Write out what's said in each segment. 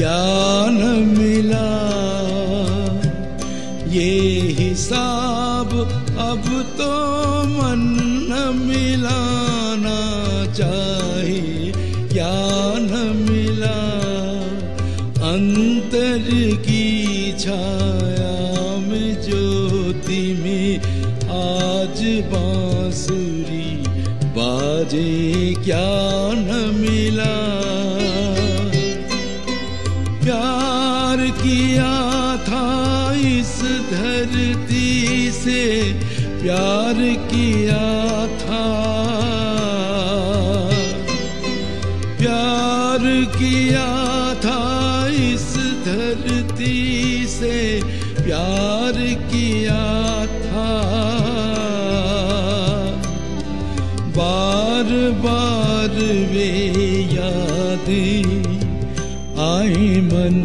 न मिला। ये हिसाब अब तो मन न मिलाना चाहे क्या मिला। अंतर की छाया में ज्योति में आज बांसुरी, बाजे क्या मिला। प्यार किया था इस धरती से, प्यार किया था। प्यार किया था इस धरती से, प्यार किया था। बार बार वे यादें आए मन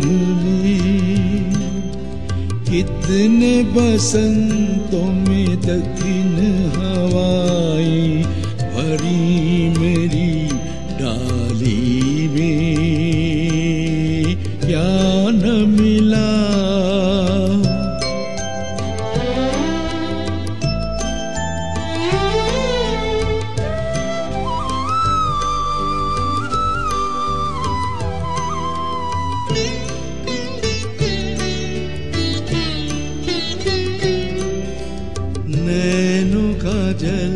कितने बसंतों में दक्षिण हवाएँ भरी मेरी डाली में। क्या न मिला नैनों का जल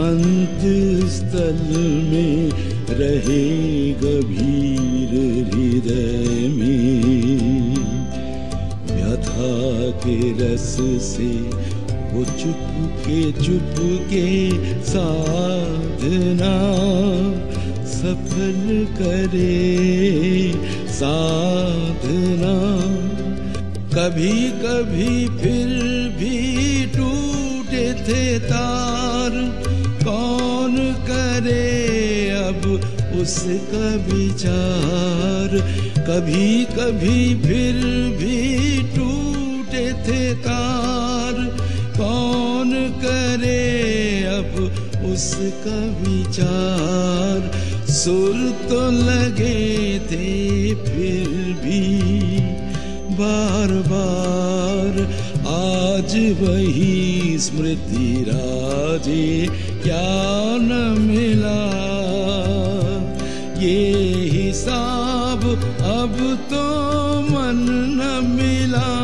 अंत स्थल में रहे गंभीर हृदय में। व्यथा के रस से वो चुपके चुपके साधना सफल करे, साधना। कभी कभी फिर भी थे तार, कौन करे अब उसका विचार कभी कभी फिर भी टूटे थे तार, कौन करे अब उसका विचार सुर तो लगे थे फिर भी बार बार आज वही स्मृति राजे ज्ञान मिला? ये हिसाब अब तो मन न मिला।